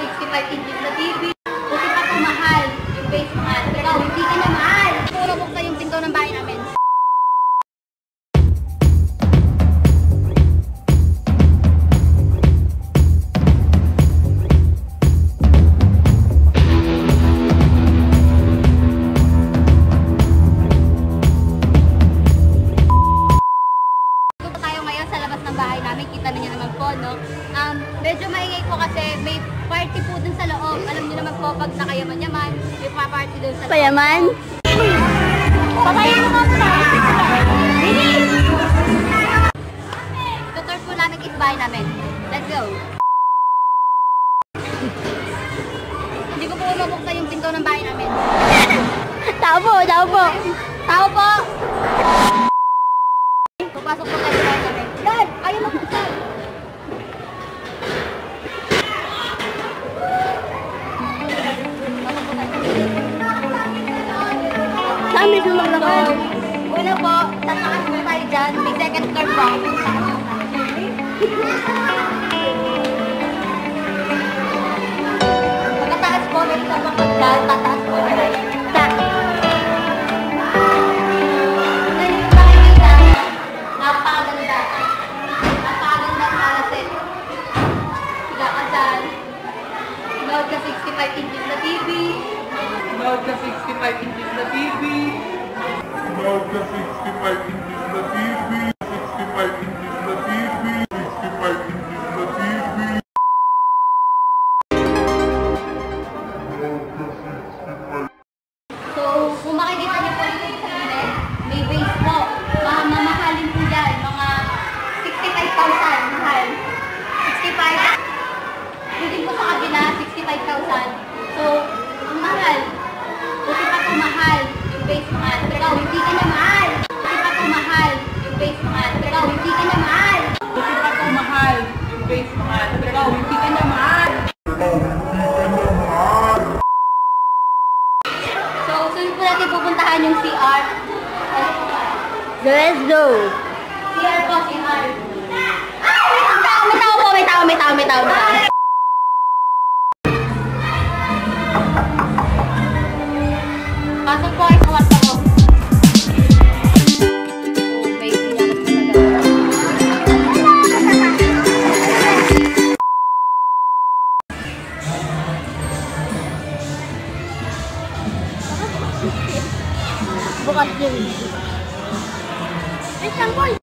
Load ka 65 inches namin. Kita niyo naman po, no? Um, medyo maingay po kasi may party po dun sa loob. Alam niyo naman po, pag nakayaman-yaman, may pa-party dun sa loob. Payaman? Patayin mo muna! Tutor po namin is bahay namin. Let's go! Hindi ko po mabuksan yung pinto ng bahay namin. Saan may sumaglakad? Una po, tataas po tayo dyan. May second floor po. Taas po tayo. Pagkataas po, may isang makagdal. Tataas po tayo. Ta. Ngayon yung makikita, napakaganda. Napakaganda sa set. Higa ka dyan. Load ka 65 inches na TV. Load ka 65 inches na TV. Loud ka 65 inches na TV. 65 inches na TV. 65 inches na TV. So, kung makikita niyo po yung gilid, may base po. Mga mamahalin po yan. Mga 65,000 mahal. 65. Pwede po sa kabila, 65,000. So, pupuntahan yung CR. Let's go. CR po, CR. Ay! May tao, may tao po, may tao, may tao, may tao, may tao. Boa, Então, vai.